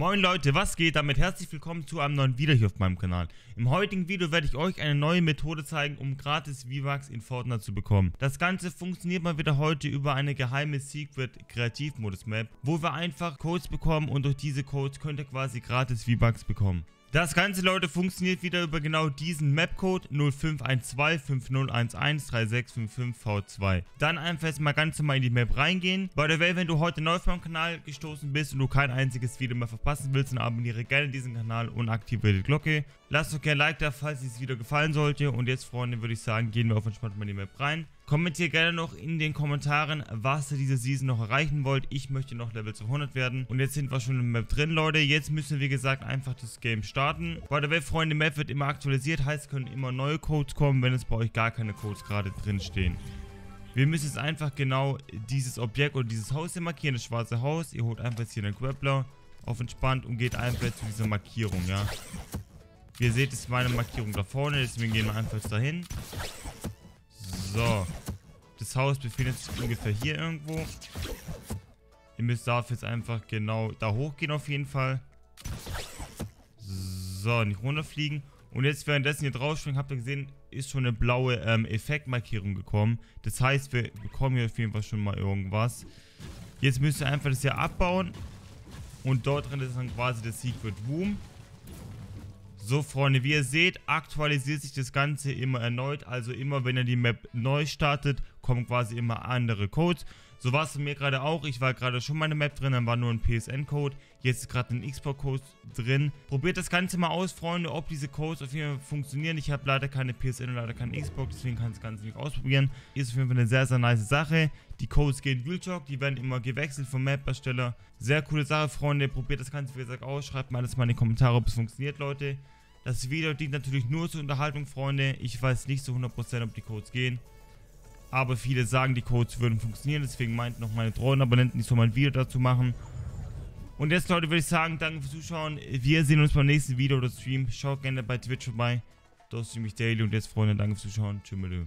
Moin Leute, was geht? Damit herzlich willkommen zu einem neuen Video hier auf meinem Kanal. Im heutigen Video werde ich euch eine neue Methode zeigen, um gratis V-Bucks in Fortnite zu bekommen. Das Ganze funktioniert mal wieder heute über eine geheime Secret Kreativmodus Map, wo wir einfach Codes bekommen und durch diese Codes könnt ihr quasi gratis V-Bucks bekommen. Das Ganze, Leute, funktioniert wieder über genau diesen Mapcode 051250113655V2. Dann einfach jetzt mal ganz normal in die Map reingehen. By the way, wenn du heute neu auf meinem Kanal gestoßen bist und du kein einziges Video mehr verpassen willst, dann abonniere gerne diesen Kanal und aktiviere die Glocke. Lasst doch gerne ein Like da, falls dieses Video gefallen sollte. Und jetzt, Freunde, würde ich sagen, gehen wir auf entspannt mal in die Map rein. Kommentiert gerne noch in den Kommentaren, was ihr diese Season noch erreichen wollt. Ich möchte noch Level 200 werden. Und jetzt sind wir schon im Map drin, Leute. Jetzt müssen wir, wie gesagt, einfach das Game starten. By the way, Freunde, Map wird immer aktualisiert. Heißt, können immer neue Codes kommen, wenn es bei euch gar keine Codes gerade drin stehen. Wir müssen jetzt einfach genau dieses Objekt oder dieses Haus hier markieren, das schwarze Haus. Ihr holt einfach jetzt hier einen Grappler auf entspannt und geht einfach zu dieser Markierung, ja. Wie ihr seht, ist meine Markierung da vorne, deswegen gehen wir einfach dahin. So. Das Haus befindet sich ungefähr hier irgendwo. Ihr müsst dafür jetzt einfach genau da hochgehen auf jeden Fall. So, nicht runterfliegen. Und jetzt währenddessen hier draufspringen, habt ihr gesehen, ist schon eine blaue ähm, Effektmarkierung gekommen. Das heißt, wir bekommen hier auf jeden Fall schon mal irgendwas. Jetzt müsst ihr einfach das hier abbauen. Und dort drin ist dann quasi das Secret Room. So, Freunde, wie ihr seht, aktualisiert sich das Ganze immer erneut. Also immer, wenn ihr die Map neu startet, kommen quasi immer andere Codes. So war es mir gerade auch. Ich war gerade schon mal in der Map drin, dann war nur ein PSN-Code. Jetzt ist gerade ein Xbox-Code drin. Probiert das Ganze mal aus, Freunde, ob diese Codes auf jeden Fall funktionieren. Ich habe leider keine PSN und leider keine Xbox, deswegen kann ich das Ganze nicht ausprobieren. Ist auf jeden Fall eine sehr, sehr nice Sache. Die Codes gehen Talk, die werden immer gewechselt vom Map-Ersteller. Sehr coole Sache, Freunde. Probiert das Ganze, wie gesagt, aus. Schreibt mal alles mal in die Kommentare, ob es funktioniert, Leute. Das Video dient natürlich nur zur Unterhaltung, Freunde. Ich weiß nicht zu 100%, ob die Codes gehen. Aber viele sagen, die Codes würden funktionieren. Deswegen meinten noch meine treuen Abonnenten, ich soll mal ein Video dazu machen. Und jetzt, Leute, würde ich sagen, danke fürs Zuschauen. Wir sehen uns beim nächsten Video oder Stream. Schaut gerne bei Twitch vorbei. Das ist nämlich Daily. Und jetzt, Freunde, danke fürs Zuschauen. Tschüss.